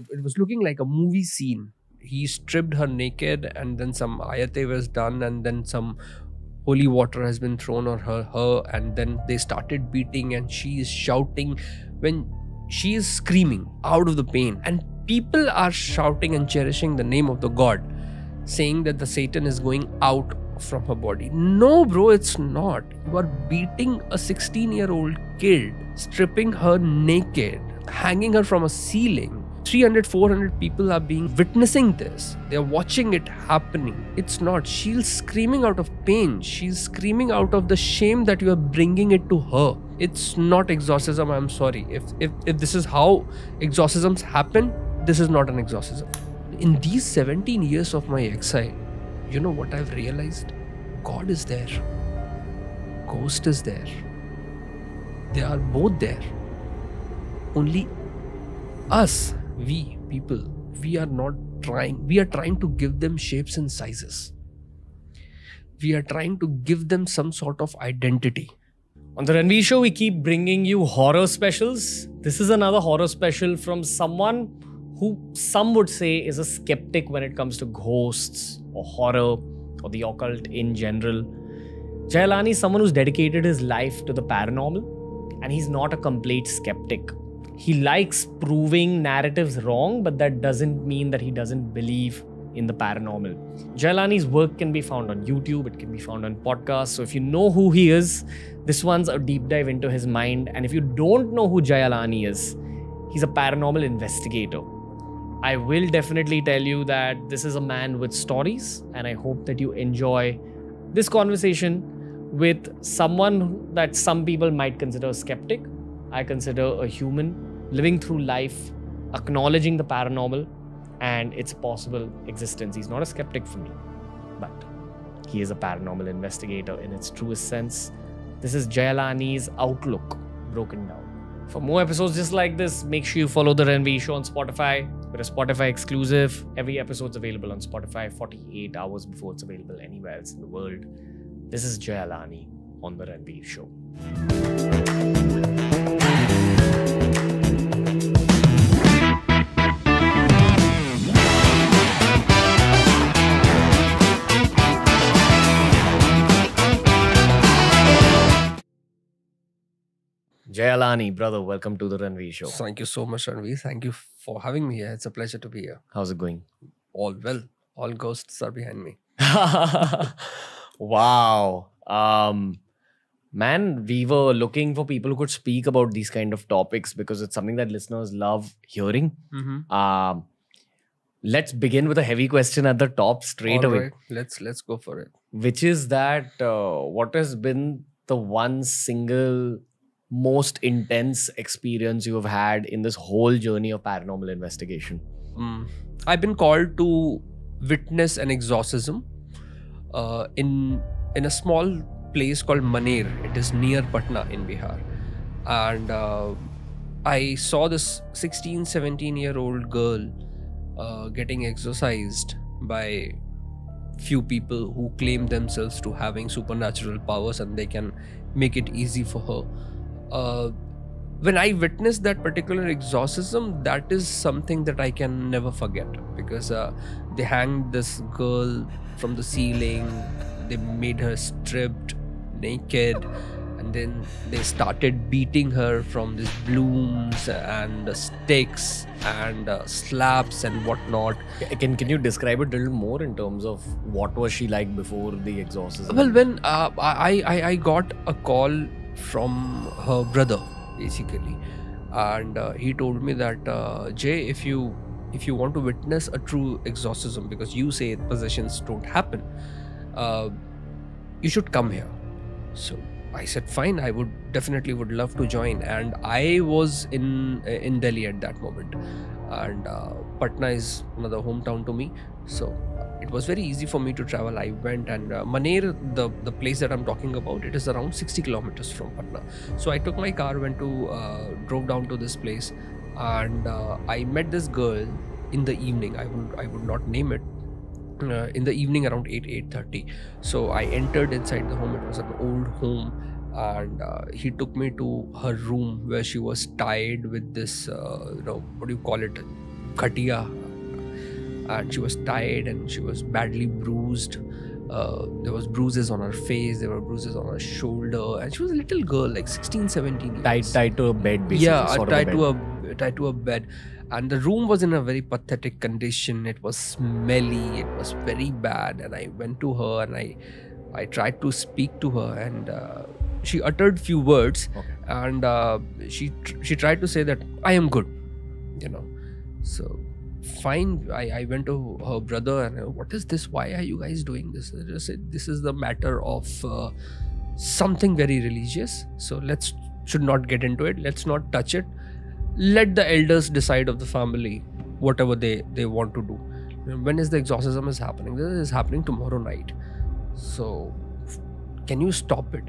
it, it was looking like a movie scene. He stripped her naked, and then some ayate was done, and then some holy water has been thrown on her, her, and then they started beating, and she is shouting when she is screaming out of the pain, and people are shouting and cherishing the name of the god, saying that the Satan is going out from her body. No, bro, it's not. You are beating a 16 year old kid, stripping her naked, hanging her from a ceiling. 300 400 people are being witnessing this. They are watching it happening. It's not. She's screaming out of pain. She's screaming out of the shame that you are bringing it to her. It's not exorcism i'm sorry. If if, if this is how exorcisms happen this is not an exorcism. In these 17 years of my exile you know what I've realized? God is there, Ghost is there. They are both there. Only us, we people, we are not trying. We are trying to give them shapes and sizes. We are trying to give them some sort of identity. On the Ranveer Show, we keep bringing you horror specials. This is another horror special from someone who some would say is a skeptic when it comes to ghosts or horror or the occult in general. Jai Alani is someone who's dedicated his life to the paranormal and he's not a complete skeptic. He likes proving narratives wrong, but that doesn't mean that he doesn't believe in the paranormal. Jai Alani's work can be found on YouTube, it can be found on podcasts. So if you know who he is, this one's a deep dive into his mind. And if you don't know who Jai Alani is, he's a paranormal investigator. I will definitely tell you that this is a man with stories, and I hope that you enjoy this conversation with someone that some people might consider a skeptic. I consider a human living through life, acknowledging the paranormal and its possible existence. He's not a skeptic for me, but he is a paranormal investigator in its truest sense. This is Jai Alani's outlook broken down. For more episodes just like this, make sure you follow the Ranveer Show on Spotify. We're a Spotify exclusive. Every episode's available on Spotify 48 hours before it's available anywhere else in the world. This is Jai Alani on the Ranveer Show. Jai Alani, brother, welcome to the Ranveer Show. Thank you so much, Ranveer. Thank you for having me here. It's a pleasure to be here. How's it going? All well. All ghosts are behind me. wow. Um, man, we were looking for people who could speak about these kind of topics because it's something that listeners love hearing. Mm-hmm. Um, let's begin with a heavy question at the top straight All away, right, let's let's go for it. which is that uh, what has been the one single most intense experience you have had in this whole journey of paranormal investigation? Mm. I've been called to witness an exorcism uh, in in a small place called Maner. It is near Patna in Bihar, and uh, I saw this 16, 17 year old girl uh, getting exorcised by few people who claim themselves to having supernatural powers and they can make it easy for her uh, when I witnessed that particular exorcism, that is something that I can never forget because uh, they hanged this girl from the ceiling, they made her stripped, naked, and then they started beating her from these blooms and sticks and uh, slaps and whatnot. Can can you describe it a little more in terms of what was she like before the exorcism? Well, when uh, I, I I got a call from her brother basically. And uh, he told me that uh, jay if you if you want to witness a true exorcism because you say possessions don't happen uh, you should come here. So i said fine i would definitely would love to join. And i was in in delhi at that moment. And uh, patna is another hometown to me. So it was very easy for me to travel. I went and uh, Maner, the the place that I'm talking about, it is around 60 kilometers from Patna. So I took my car, went to uh, drove down to this place, and uh, I met this girl in the evening. I would I would not name it. Uh, in the evening around 8 8:30 so i entered inside the home it was an old home and uh, he took me to her room where she was tied with this uh, you know what do you call it khatia and she was tired and she was badly bruised uh, there was bruises on her face there were bruises on her shoulder and she was a little girl like 16 17 years. Tied, tied to a bed, basically. yeah tied to a tied to a bed and the room was in a very pathetic condition it was smelly it was very bad and i went to her and i i tried to speak to her and uh, she uttered few words Okay. and uh, she tr- she tried to say that i am good you know so fine i, I went to her brother and I, what is this? Why are you guys doing this? Just said this is the matter of uh, something very religious so let's should not get into it. Let's not touch it. Let the elders decide of the family whatever they they want to do. When is the exorcism is happening? This is happening tomorrow night. So can you stop it?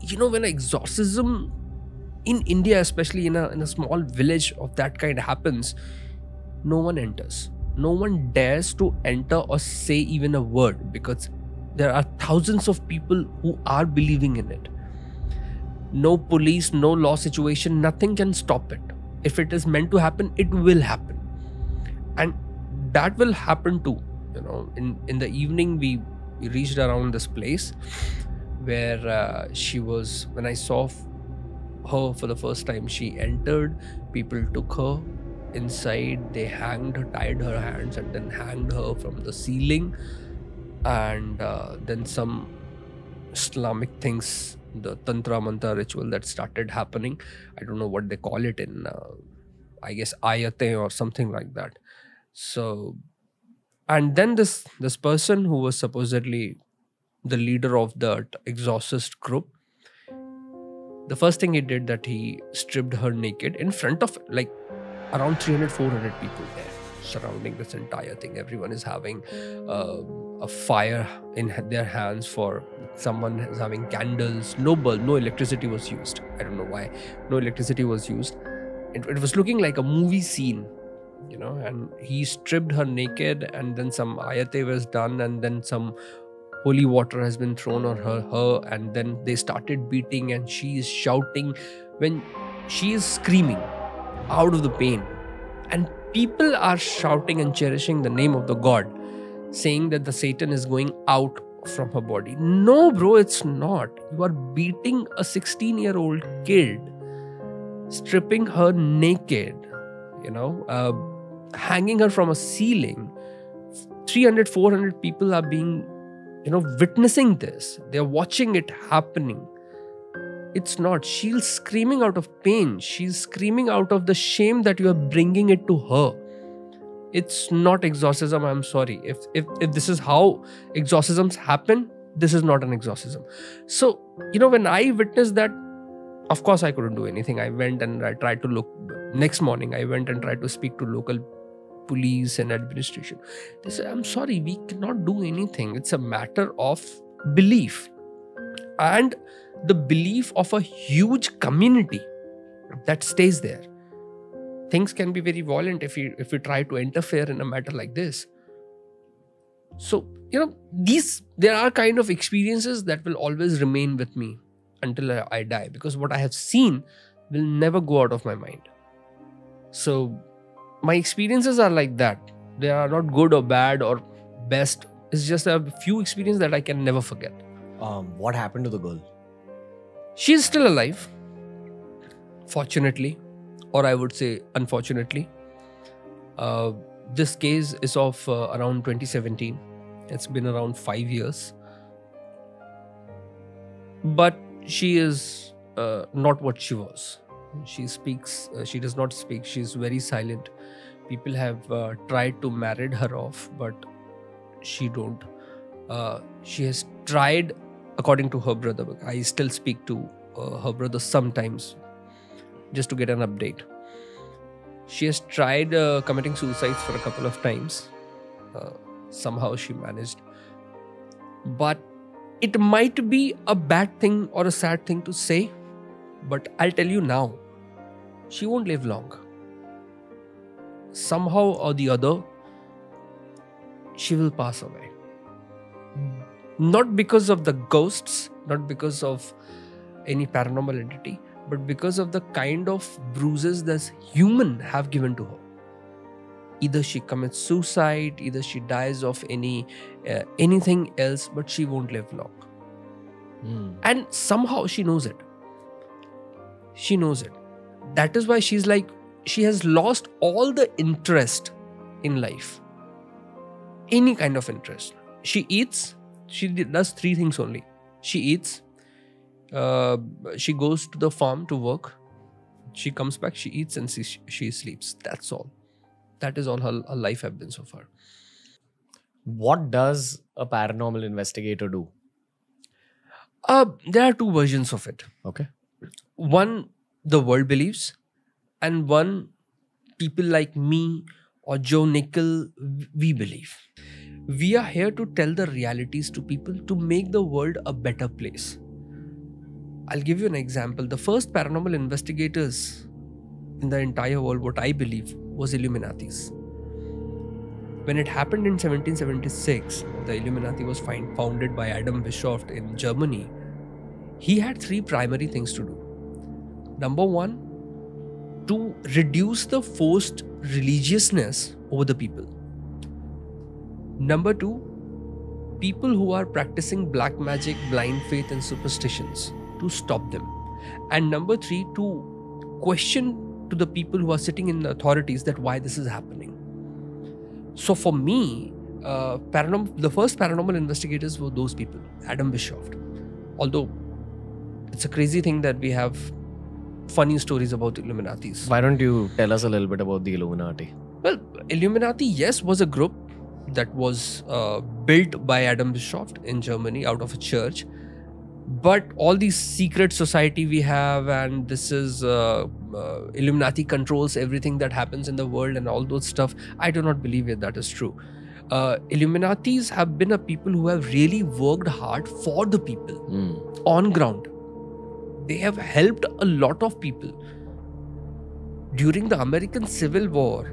You know when exorcism in india especially in a in a small village of that kind happens no one enters. No one dares to enter or say even a word because there are thousands of people who are believing in it. No police no law situation nothing can stop it. If it is meant to happen it will happen. And that will happen too. You know in in the evening we, we reached around this place where uh, she was when i saw her for the first time she entered. People took her inside they hanged her tied her hands and then hanged her from the ceiling and uh, then some islamic things the tantra mantra ritual that started happening. I don't know what they call it in uh, i guess ayate or something like that. So and then this this person who was supposedly the leader of the exorcist group the first thing he did that he stripped her naked in front of like around 300 400 people there surrounding this entire thing. Everyone is having uh, a fire in their hands for someone is having candles. No bulb no electricity was used. I don't know why no electricity was used. It, it was looking like a movie scene you know and he stripped her naked and then some ayate was done and then some holy water has been thrown on her, her and then they started beating and she is shouting. When she is screaming out of the pain. And people are shouting and cherishing the name of the god saying that the satan is going out from her body. No bro it's not. You are beating a 16 year old kid stripping her naked you know uh, hanging her from a ceiling. 300 400 people are being you know witnessing this. They're watching it happening it's not. She's screaming out of pain. She's screaming out of the shame that you are bringing it to her. It's not exorcism i'm sorry. If if, if this is how exorcisms happen this is not an exorcism. So you know when i witnessed that of course i couldn't do anything. I went and i tried to look next morning i went and tried to speak to local police and administration. They said i'm sorry we cannot do anything. It's a matter of belief. And the belief of a huge community that stays there. Things can be very violent if you if you try to interfere in a matter like this. So you know these there are kind of experiences that will always remain with me until I, I die because what i have seen will never go out of my mind. So my experiences are like that. They are not good or bad or best. It's just a few experiences that i can never forget. Um, what happened to the girl? She's still alive fortunately or i would say unfortunately. Uh, this case is of uh, around 2017 it's been around 5 years. But she is uh, not what she was. She speaks uh, she does not speak. She's very silent. People have uh, tried to marry her off but she don't. Uh, she has tried according to her brother i still speak to uh, her brother sometimes just to get an update. She has tried uh, committing suicides for a couple of times. Uh, somehow she managed. But it might be a bad thing or a sad thing to say but i'll tell you now she won't live long. Somehow or the other she will pass away not because of the ghosts not because of any paranormal entity but because of the kind of bruises this human have given to her. Either she commits suicide either she dies of any uh, anything else but she won't live long. Hmm. and somehow she knows it. She knows it. That is why she's like she has lost all the interest in life. Any kind of interest. She eats she does three things only. She eats uh, she goes to the farm to work. She comes back she eats and she, she sleeps. That's all. That is all her, her life have been so far. What does a paranormal investigator do? uh, there are two versions of it. Okay. one the world believes and one people like me or Joe Nickell we believe we are here to tell the realities to people to make the world a better place. I'll give you an example. The first paranormal investigators in the entire world what i believe was illuminatis. When it happened in 1776 the illuminati was find, founded by adam bischoff in germany. He had three primary things to do. Number one to reduce the forced religiousness over the people number two people who are practicing black magic blind faith and superstitions to stop them. And number three to question to the people who are sitting in the authorities that why this is happening. So for me uh, paranormal the first paranormal investigators were those people adam bischoff. Although it's a crazy thing that we have funny stories about illuminatis Why don't you tell us a little bit about the Illuminati? well, Illuminati, yes, was a group that was uh, built by Adam Bischoff in Germany out of a church. But all these secret society we have, and this is uh, uh, Illuminati controls everything that happens in the world and all those stuff. I do not believe that That is true. Uh, Illuminatis have been a people who have really worked hard for the people Hmm. on ground. They have helped a lot of people. During the American Civil War,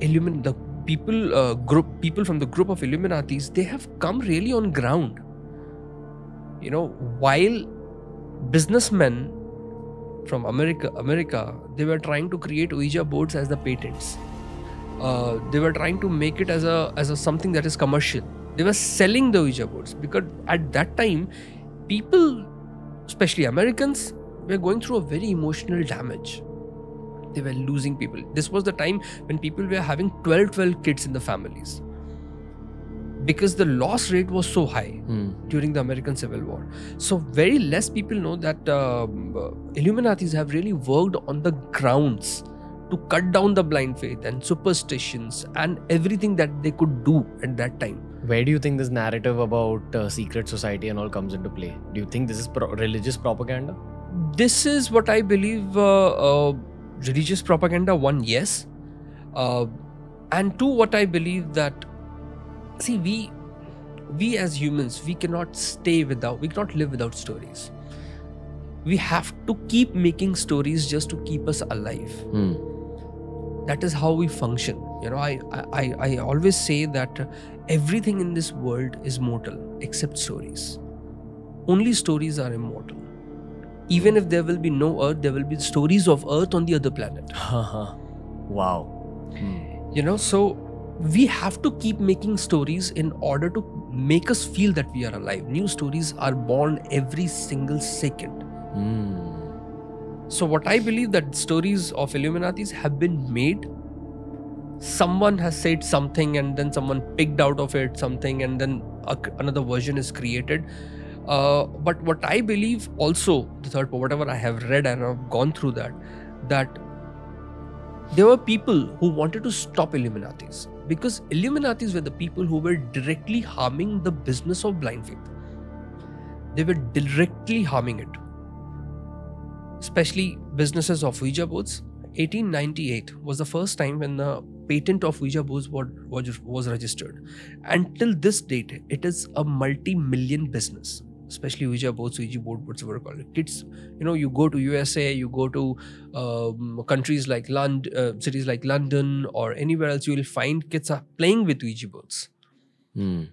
Illumin the people uh, group people from the group of Illuminatis they have come really on ground. You know, while businessmen from America America they were trying to create Ouija boards as the patents. Uh, they were trying to make it as a as a something that is commercial. They were selling the Ouija boards because at that time people especially Americans, were going through a very emotional damage. They were losing people. This was the time when people were having 12 12 kids in the families. Because the loss rate was so high Hmm. during the American Civil War. So, very less people know that uh, Illuminatis have really worked on the grounds to cut down the blind faith and superstitions and everything that they could do at that time. Where do you think this narrative about uh, secret society and all comes into play? Do you think this is pro- religious propaganda? this is what I believe uh, uh, religious propaganda. One, yes, uh, and two, what I believe that see we we as humans we cannot stay without we cannot live without stories. We have to keep making stories just to keep us alive. Hmm. That is how we function. You know, I I, I- I always say that everything in this world is mortal except stories. Only stories are immortal. Even if there will be no earth, there will be stories of earth on the other planet. wow. Hmm. You know, so we have to keep making stories in order to make us feel that we are alive. New stories are born every single second. Hmm. So, what I believe that stories of Illuminatis have been made. Someone has said something, and then someone picked out of it something, and then another version is created. Uh, but what I believe also, the third part, whatever I have read and I've gone through that, that there were people who wanted to stop Illuminatis because Illuminatis were the people who were directly harming the business of blind faith. They were directly harming it especially businesses of Ouija boards. 1898 was the first time when the patent of Ouija boards was, was, was registered. Until this date, it is a multi-million business, especially Ouija boards, Ouija board, whatever call it. Kids, you know, you go to USA, you go to um, countries like London, uh, cities like London or anywhere else, you will find kids are playing with Ouija boards. Hmm.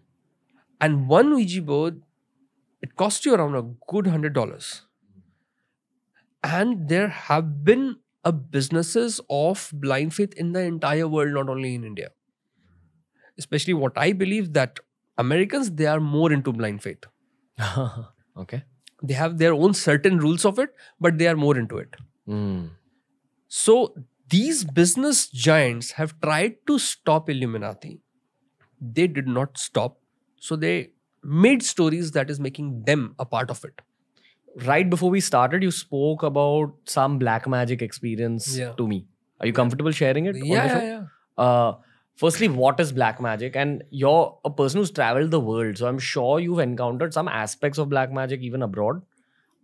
And one Ouija board, it costs you around a good hundred dollars. And there have been a businesses of blind faith in the entire world, not only in India. Especially what I believe that Americans they are more into blind faith. okay. They have their own certain rules of it, but they are more into it. Mm. So these business giants have tried to stop Illuminati. They did not stop. So they made stories that is making them a part of it. Right before we started, you spoke about some black magic experience Yeah. to me. Are you comfortable sharing it? Yeah, yeah, yeah. Uh, firstly, what is black magic? And you're a person who's traveled the world, so I'm sure you've encountered some aspects of black magic even abroad.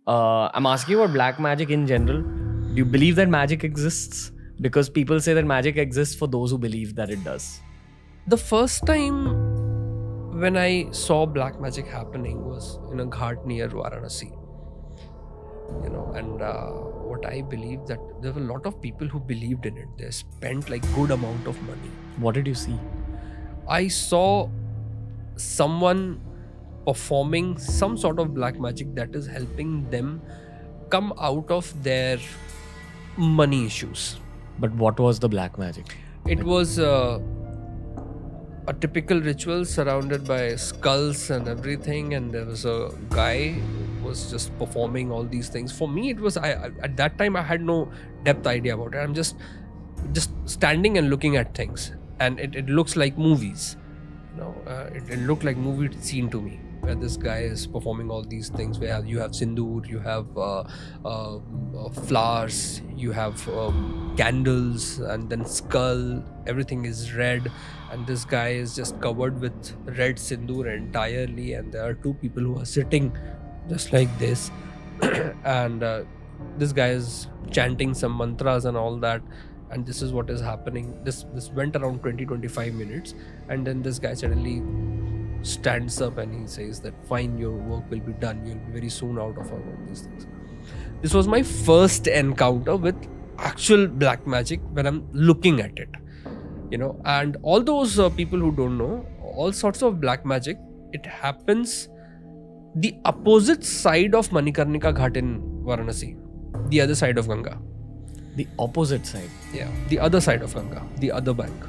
Uh, I'm asking you about black magic in general. Do you believe that magic exists? Because people say that magic exists for those who believe that it does. The first time when I saw black magic happening was in a ghat near Varanasi. You know, and uh, what I believe that there were a lot of people who believed in it. They spent like good amount of money. What did you see? I saw someone performing some sort of black magic that is helping them come out of their money issues. But what was the black magic? It was uh, a typical ritual surrounded by skulls and everything, and there was a guy was just performing all these things. For me, it was I, at that time I had no depth idea about it. I'm just just standing and looking at things, and it, it looks like movies. You know, uh, it, it looked like movie scene to me where this guy is performing all these things where you have sindoor you have uh, uh, uh, flowers you have um, candles and then skull everything is red and this guy is just covered with red sindoor entirely and there are two people who are sitting just like this. And uh, this guy is chanting some mantras and all that. And this is what is happening. This this went around 20 25 minutes. And then this guy suddenly stands up and he says that fine your work will be done. You'll be very soon out of all these things. This was my first encounter with actual black magic when i'm looking at it. You know and all those uh, people who don't know all sorts of black magic it happens the opposite side of manikarnika ghat in varanasi the other side of ganga The opposite side. yeah the other side of ganga the other bank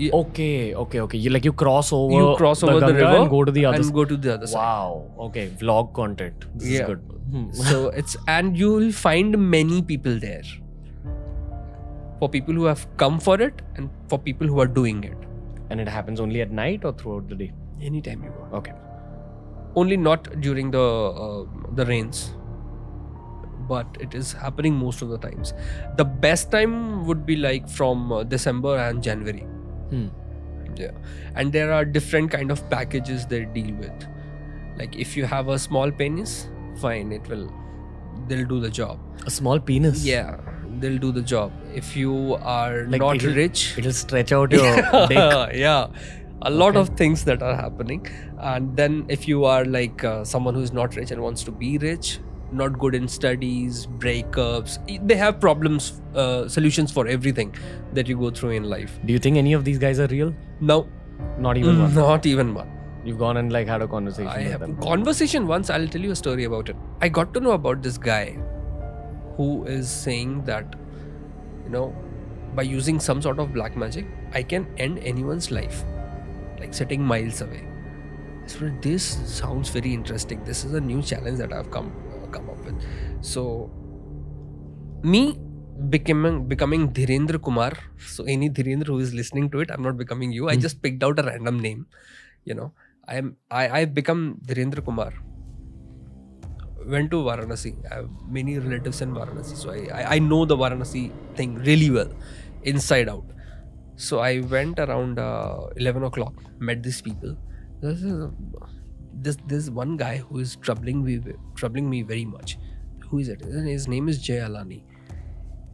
Yeah. Okay, okay, okay. You like you cross over. you cross over the, Ganga river and go to the other and side. go to the other side Wow. Okay. Vlog content. This Yeah. is good. Hmm. so it's and you will find many people there for people who have come for it and for people who are doing it and it happens only at night or throughout the day. anytime you go. Okay. Only not during the uh, the rains but it is happening most of the times. The best time would be like from uh, december and january. Hmm. yeah. And there are different kind of packages they deal with. Like if you have a small penis fine it will they'll do the job. A small penis. yeah they'll do the job. If you are Like not it'll- rich It'll stretch out your dick. yeah a lot Okay. of things that are happening and then if you are like uh, someone who is not rich and wants to be rich not good in studies breakups they have problems uh, solutions for everything that you go through in life Do you think any of these guys are real? no Not even one. not even one You've gone and like had a conversation i with have them. conversation once i'll tell you a story about it i got to know about this guy who is saying that you know by using some sort of black magic i can end anyone's life like sitting miles away. So this sounds very interesting. This is a new challenge that i've come uh, come up with. So me becoming becoming dhirendra kumar so any dhirendra who is listening to it i'm not becoming you. I Hmm. just picked out a random name you know. I am i i've become dhirendra kumar. Went to varanasi. I have many relatives in varanasi so i i, I know the varanasi thing really well inside out so i went around uh, 11 o'clock met these people. This is this this one guy who is troubling me troubling me very much. Who is it? His name is jay alani.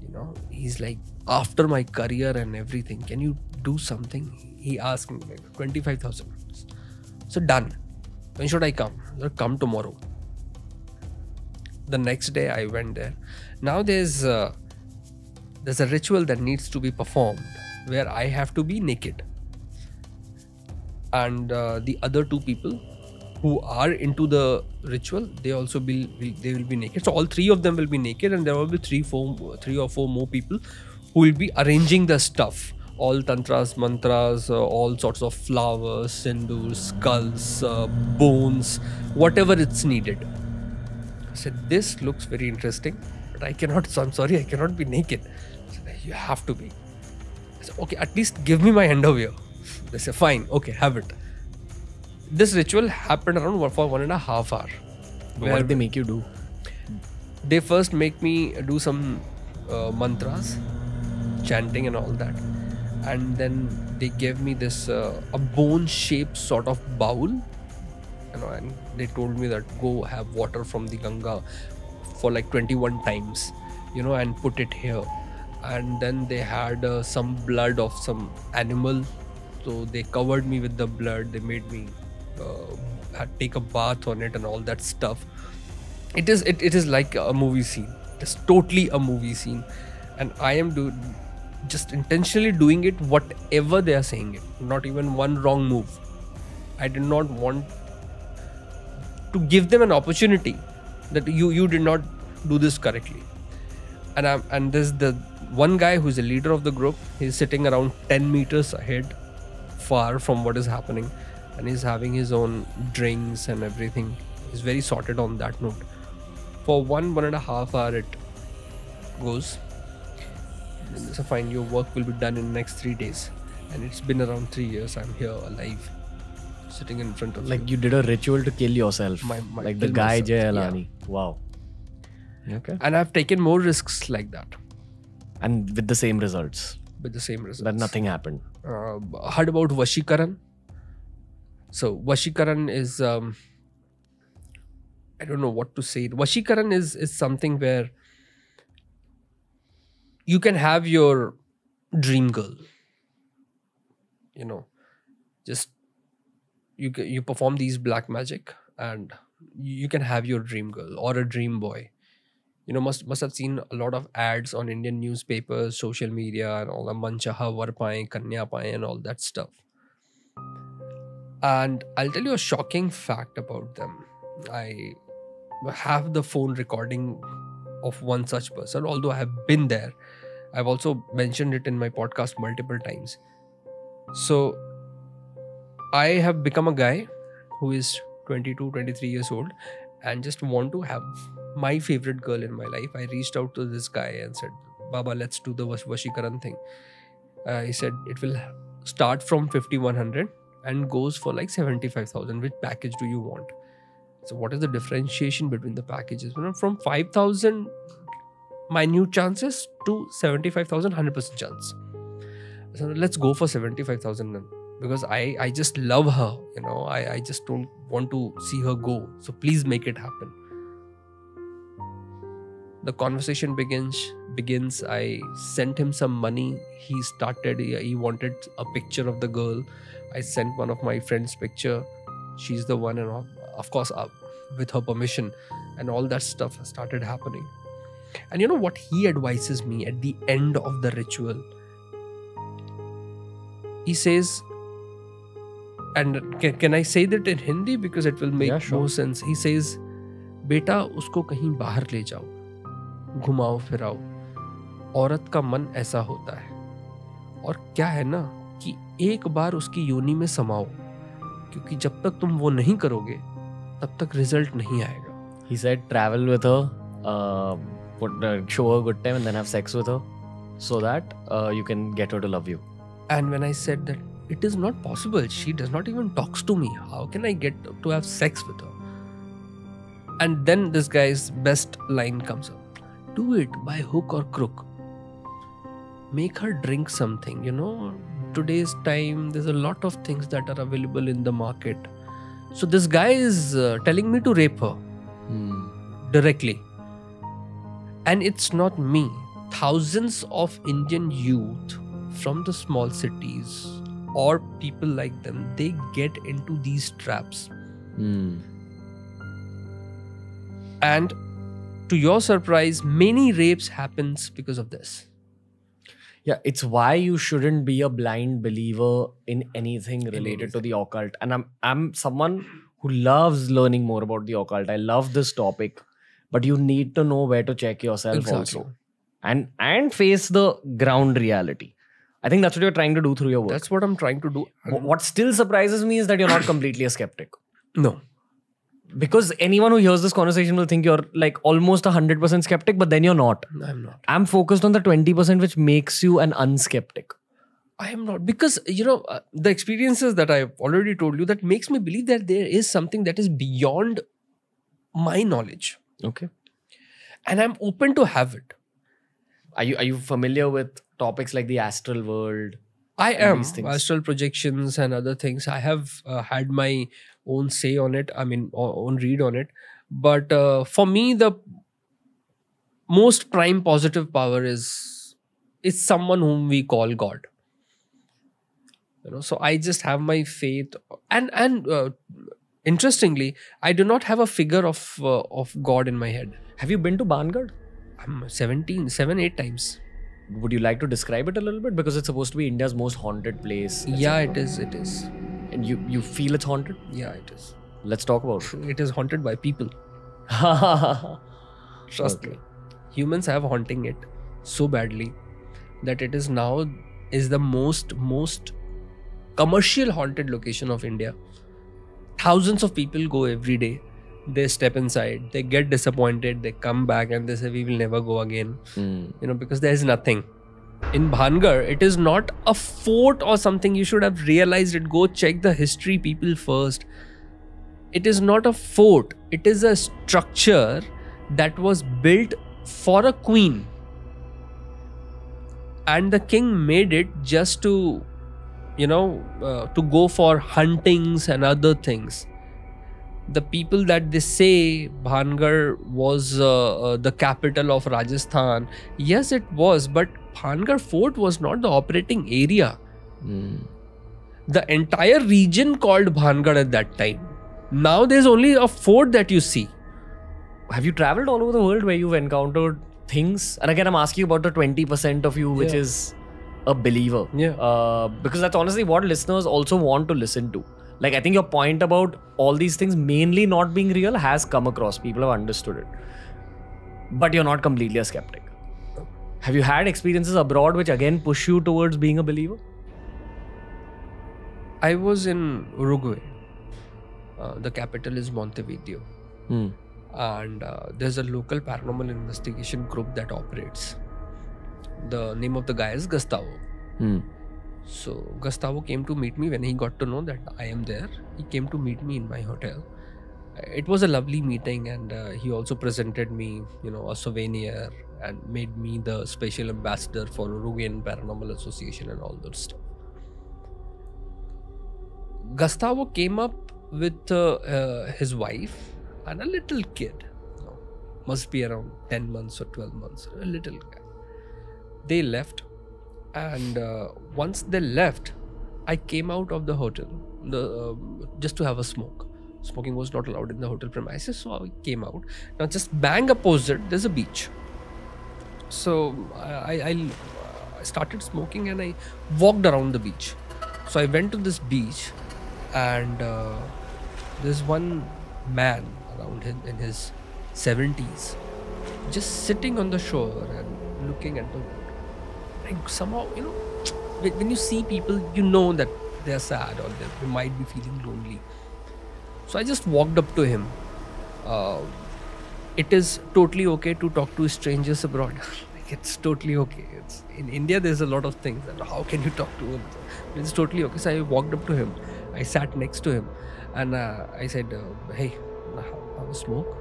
You know he's like after my career and everything can you do something? He asked me like 25000 so done. When should i come? I'll come tomorrow. The next day i went there. Now there's uh, there's a ritual that needs to be performed where i have to be naked and uh, the other two people who are into the ritual, they also be will, they will be naked. So all three of them will be naked, and there will be three, four, three or four more people who will be arranging the stuff. All tantras, mantras, uh, all sorts of flowers, sindus, skulls, uh, bones, whatever it's needed. I said, This looks very interesting, but I cannot, so I'm sorry, I cannot be naked. Said, You have to be. Okay, at least give me my underwear. They say, Fine, okay, have it. This ritual happened around one- for one and a half hour. What did they make you do? They first make me do some uh, mantras, chanting and all that, and then they gave me this uh, a bone-shaped sort of bowl, you know, and they told me that go have water from the Ganga for like 21 times, you know, and put it here, and then they had uh, some blood of some animal, so they covered me with the blood. They made me uh, take a bath on it and all that stuff. It is it, it is like a movie scene. It is totally a movie scene. And i am do just intentionally doing it whatever they are saying it. Not even one wrong move. I did not want to give them an opportunity that you you did not do this correctly and I'm, and there's the one guy who's a leader of the group he's sitting around 10 meters ahead far from what is happening and he's having his own drinks and everything he's very sorted on that note for one one and a half hour it goes so fine your work will be done in the next three days and it's been around three years i'm here alive sitting in front of Like you you did a ritual to kill yourself. My- my- like the guy myself, Jay yeah. Alani. Wow. Okay. and i've taken more risks like that And with the same results. with the same results That nothing happened. uh, heard about Vashikaran. So Vashikaran is um, I don't know what to say. Vashikaran is is something where you can have your dream girl. You know, just you you perform these black magic and you can have your dream girl or a dream boy you know must must have seen a lot of ads on indian newspapers social media and all the manchaha varpaye kanya paye and all that stuff. And i'll tell you a shocking fact about them. I have the phone recording of one such person although i have been there. I've also mentioned it in my podcast multiple times. So i have become a guy who is 22 23 years old and just want to have my favorite girl in my life. I reached out to this guy and said, Baba, let's do the Vash- Vashikaran thing. Uh, he said it will start from 5100 and goes for like 75,000. Which package do you want? So, what is the differentiation between the packages? You know, from 5,000 minute chances to 75,000 100% chance. So, let's go for 75,000 because I, I just love her, you know, I, I just don't want to see her go. So, please make it happen the conversation begins begins i sent him some money he started he, he wanted a picture of the girl i sent one of my friends picture she's the one and of, of course uh, with her permission and all that stuff started happening and you know what he advises me at the end of the ritual he says and can, can i say that in hindi because it will make Yeah, sure. more sense he says बेटा उसको कहीं बाहर ले जाओ घुमाओ फिराओ। औरत का मन ऐसा होता है। और क्या है ना कि एक बार उसकी योनि में समाओ क्योंकि जब तक तुम वो नहीं करोगे तब तक रिज़ल्ट नहीं आएगा। He said travel with her show her good time and then have sex with her so that you can get her to love you and when I said that it is not possible she does not even talks to me how can I get to have sex with her and then this guys best line comes up do it by hook or crook make her drink something you know today's time there's a lot of things that are available in the market so this guy is uh, telling me to rape her directly. And it's not me. Thousands of Indian youth from the small cities or people like them, they get into these traps. Hmm. And to your surprise, many rapes happens because of this. Yeah, it's why you shouldn't be a blind believer in anything related to the occult. And I'm I'm someone who loves learning more about the occult. I love this topic, but you need to know where to check yourself Exactly. also, and and face the ground reality. I think that's what you're trying to do through your work. That's what I'm trying to do. What still surprises me is that you're not completely a skeptic. No. Because anyone who hears this conversation will think you're like almost a 100% skeptic, but then you're not. I'm not. I'm focused on the 20% which makes you an unskeptic. I am not because you know uh, the experiences that I've already told you that makes me believe that there is something that is beyond my knowledge, Okay. and I'm open to have it. Are you are you familiar with topics like the astral world? I am astral projections and other things. I have uh, had my own say on it. I mean, own read on it. But uh, for me, the most prime positive power is is someone whom we call God. You know, so I just have my faith, and and uh, interestingly, I do not have a figure of uh, of God in my head. Have you been to Bhangarh? I'm 17, seven, eight times. Would you like to describe it a little bit because it's supposed to be India's most haunted place? Yeah, it is. It is. And you you feel it's haunted? Yeah, it is. Let's talk about it. It is haunted by people. Trust Okay. me. Humans have haunting it so badly that it is now is the most most commercial haunted location of India. Thousands of people go every day. They step inside, they get disappointed, they come back and they say we will never go again. Hmm. You know, because there is nothing. In Bhangarh, it is not a fort or something. You should have realized it. Go check the history, people first. It is not a fort, it is a structure that was built for a queen. And the king made it just to, you know, uh, to go for huntings and other things. The people that they say Bhangarh was uh, uh, the capital of Rajasthan, yes, it was, but Bhangarh fort was not the operating area. Hmm. The entire region called Bhangarh at that time. Now there's only a fort that you see. Have you traveled all over the world where you've encountered things? And again, I'm asking you about the 20% of you which Yeah. is a believer. Yeah. Uh, because that's honestly what listeners also want to listen to. Like, I think your point about all these things mainly not being real has come across. People have understood it. But you're not completely a skeptic. Have you had experiences abroad which again push you towards being a believer? I was in Uruguay. Uh, the capital is Montevideo. Hmm. and uh, there's a local paranormal investigation group that operates. The name of the guy is Gustavo. Hmm. So Gustavo came to meet me when he got to know that I am there. He came to meet me in my hotel. It was a lovely meeting, and uh, he also presented me, you know, a souvenir and made me the special ambassador for Uruguayan Paranormal Association and all those stuff. Gustavo came up with uh, uh, his wife and a little kid. Must be around 10 months or 12 months. A little guy. They left, and uh, once they left, I came out of the hotel the, um, just to have a smoke. Smoking was not allowed in the hotel premises, so I came out. Now, just bang opposite, there's a beach. So I, I, I started smoking and I walked around the beach. So I went to this beach, and uh, there's one man around him in his 70s just sitting on the shore and looking at the. Like somehow, you know, when you see people, you know that they're sad or they, might be feeling lonely. So I just walked up to him. Uh, it is totally okay to talk to strangers abroad. like it's totally okay. It's in India. There's a lot of things that how can you talk to him? It's totally okay. So I walked up to him. I sat next to him, and uh, I said, uh, "Hey, have a smoke?"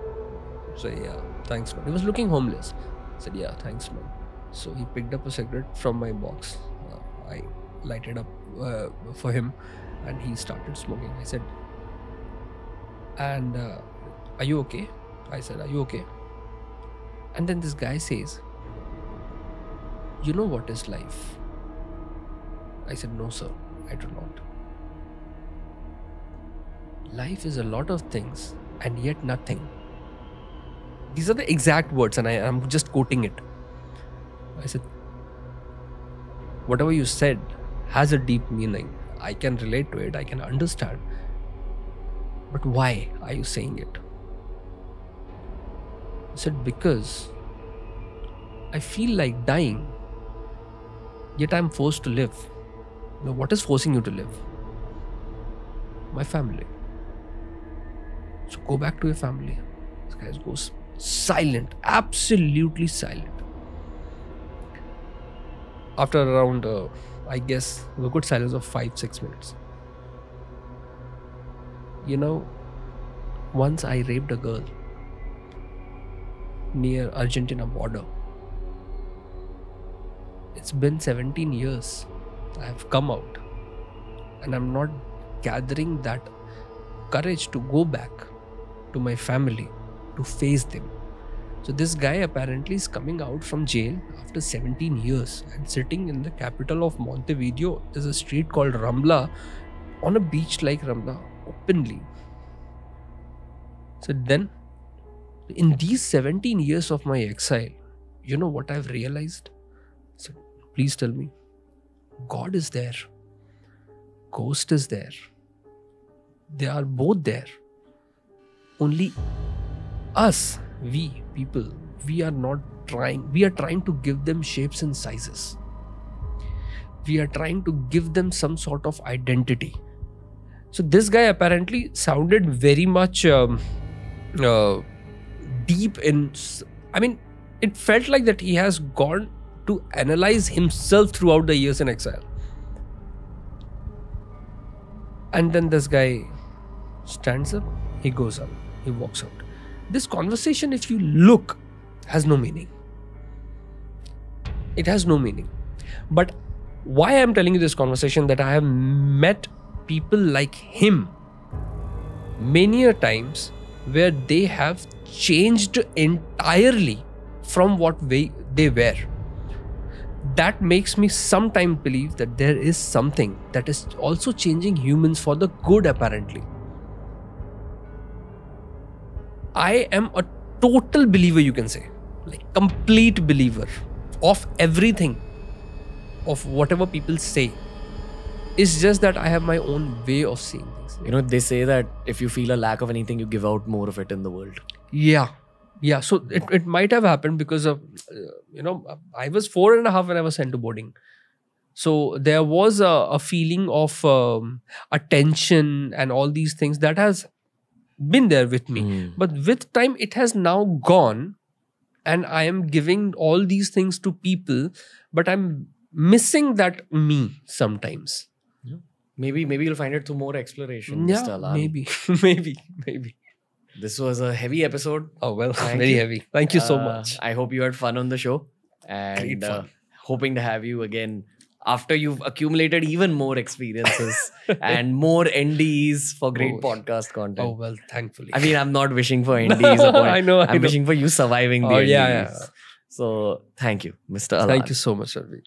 So yeah, thanks man. He was looking homeless. I said, "Yeah, thanks man." So he picked up a cigarette from my box. Uh, I lighted up uh, for him, and he started smoking. I said, "And uh, are you okay?" I said, "Are you okay?" And then this guy says, "You know what is life?" I said, "No, sir, I do not." Life is a lot of things and yet nothing. These are the exact words, and I, am just quoting it. I said, Whatever you said, has a deep meaning. I can relate to it, I can understand. But why are you saying it? I said, Because I feel like dying, yet I'm forced to live. Now, what is forcing you to live? My family. So go back to your family. This guy goes silent, absolutely silent. After around, uh, I guess, a good silence of five, six minutes. You know, once I raped a girl near Argentina border. It's been 17 years. I have come out and I'm not gathering that courage to go back to my family to face them. So this guy apparently is coming out from jail after 17 years and sitting in the capital of Montevideo. There's a street called Rambla on a beach like Rambla openly. So then in these 17 years of my exile, you know what I've realized? So please tell me. God is there. Ghost is there. They are both there. Only us, we people, we are not trying. We are trying to give them shapes and sizes. We are trying to give them some sort of identity. So this guy apparently sounded very much um, uh, deep in. I mean, it felt like that he has gone to analyze himself throughout the years in exile. And then this guy stands up, he goes up, he walks out. This conversation, if you look, has no meaning. It has no meaning. But why I'm telling you this conversation that I have met people like him many a times where they have changed entirely from what way they were that makes me sometimes believe that there is something that is also changing humans for the good apparently i am a total believer you can say like complete believer of everything of whatever people say it's just that i have my own way of seeing things You know, they say that if you feel a lack of anything, you give out more of it in the world. Yeah, yeah. So it, it might have happened because of, uh, you know, I was four and a half when I was sent to boarding. So there was a, a feeling of um, attention and all these things that has been there with me. Mm. But with time, it has now gone, and I am giving all these things to people, but I'm missing that me sometimes. Yeah. Maybe, maybe you'll find it through more exploration. Yeah, Mr. Alani. maybe, maybe, maybe. This was a heavy episode. Oh well, Thank very you. heavy. Thank you so Uh, much. I hope you had fun on the show. And Great uh, hoping to have you again after you've accumulated even more experiences and more NDEs for great Oh. podcast content. Oh well, thankfully. I mean, I'm not wishing for NDEs. I know, I I'm know. wishing for you surviving the Oh, NDEs. yeah, yeah. So thank you, Mr. Alan. Thank you so much, Arvind.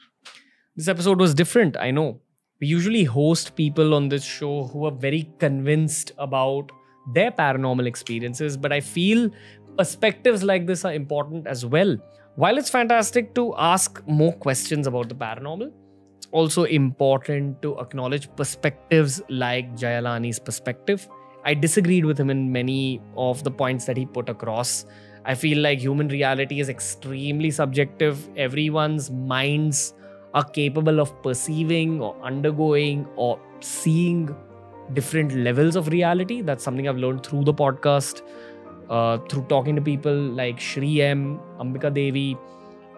This episode was different, I know. We usually host people on this show who are very convinced about their paranormal experiences, but I feel perspectives like this are important as well. While it's fantastic to ask more questions about the paranormal, it's also important to acknowledge perspectives like Jai Alani's perspective. I disagreed with him in many of the points that he put across. I feel like human reality is extremely subjective. Everyone's minds are capable of perceiving or undergoing or seeing different levels of reality. That's something I've learned through the podcast, uh, through talking to people like Shri M, Ambika Devi,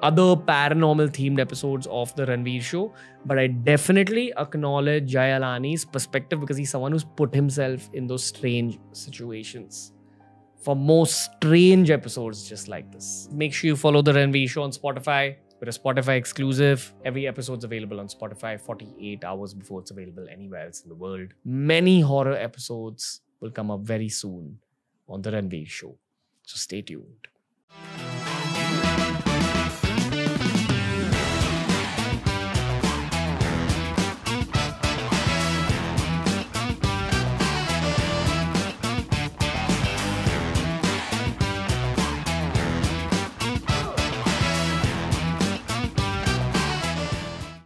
other paranormal themed episodes of the Ranveer show. But I definitely acknowledge Jai Alani's perspective because he's someone who's put himself in those strange situations for more strange episodes just like this. Make sure you follow the Ranveer show on Spotify. We're a Spotify exclusive. Every episode's available on Spotify 48 hours before it's available anywhere else in the world. Many horror episodes will come up very soon on the Ranveer show. So stay tuned.